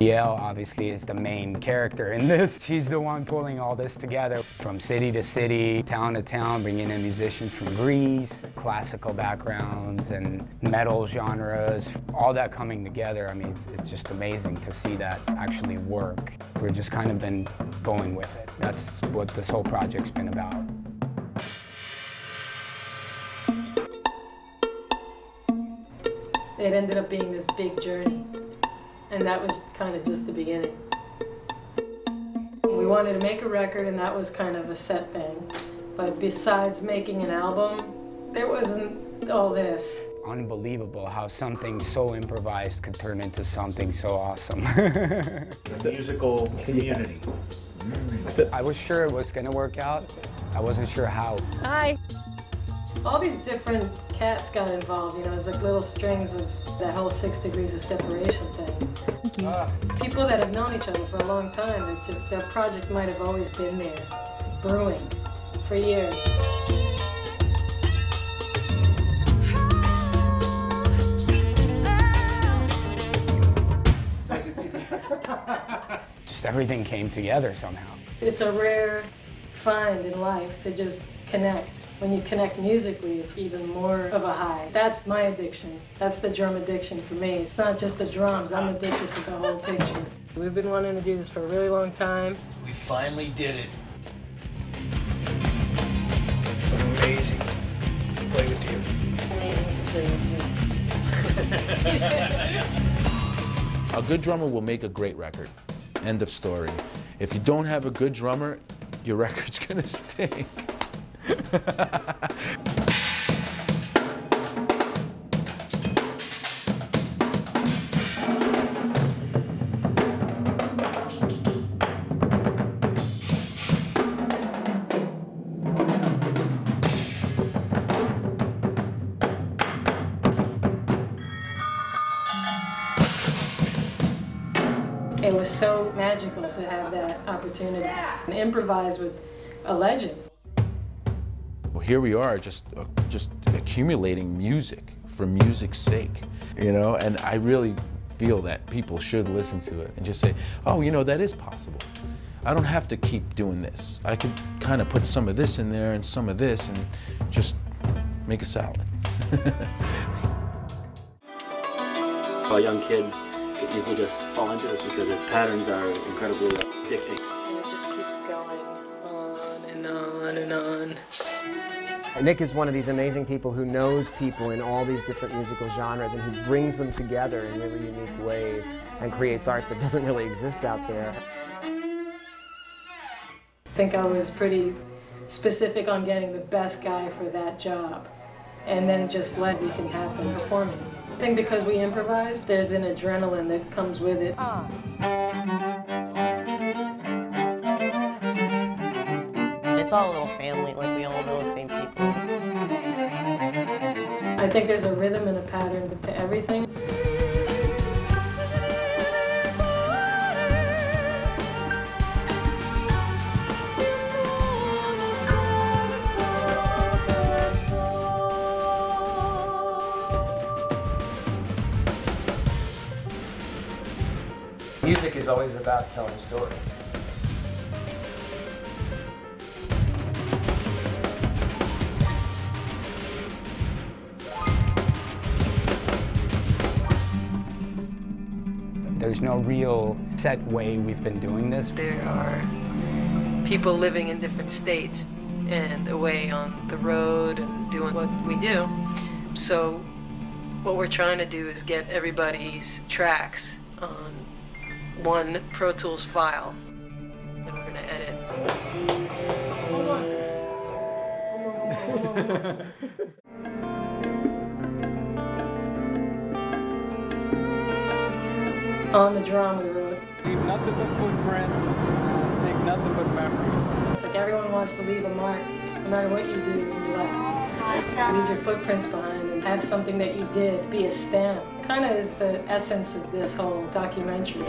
Yael obviously is the main character in this. She's the one pulling all this together from city to city, town to town, bringing in musicians from Greece, classical backgrounds and metal genres, all that coming together. I mean, it's, it's just amazing to see that actually work. We've just kind of been going with it. That's what this whole project's been about. It ended up being this big journey, and that was kind of just the beginning. We wanted to make a record, and that was kind of a set thing. But besides making an album, there wasn't all this. Unbelievable how something so improvised could turn into something so awesome. The musical community. I was sure it was gonna work out. I wasn't sure how. Hi. All these different cats got involved, you know, it's like little strings of that whole six degrees of separation thing. Ah. People that have known each other for a long time, it just that project might have always been there, brewing for years. Just everything came together somehow. It's a rare find in life to just connect. When you connect musically, it's even more of a high. That's my addiction. That's the drum addiction for me. It's not just the drums, I'm addicted to the whole picture. We've been wanting to do this for a really long time. We finally did it. Amazing. Play with you. A good drummer will make a great record. End of story. If you don't have a good drummer, your record's gonna stink. It was so magical to have that opportunity and improvise with a legend. Well, here we are, just uh, just accumulating music for music's sake, you know. And I really feel that people should listen to it and just say, "Oh, you know, that is possible. I don't have to keep doing this. I could kind of put some of this in there and some of this, and just make a salad." A young kid could easily just fall into this because its patterns are incredibly addicting. Nik is one of these amazing people who knows people in all these different musical genres and he brings them together in really unique ways and creates art that doesn't really exist out there. I think I was pretty specific on getting the best guy for that job and then just let everything happen performing. I think because we improvise, there's an adrenaline that comes with it. Ah. It's all a little family, like we all know the same people. I think there's a rhythm and a pattern to everything. Music is always about telling stories. There's no real set way we've been doing this. There are people living in different states and away on the road and doing what we do. So what we're trying to do is get everybody's tracks on one Pro Tools file. And we're gonna edit. On the drum we wrote, Leave nothing but footprints, take nothing but memories. it's like everyone wants to leave a mark, no matter what you do in your life. Leave your footprints behind and have something that you did be a stamp. Kind of is the essence of this whole documentary.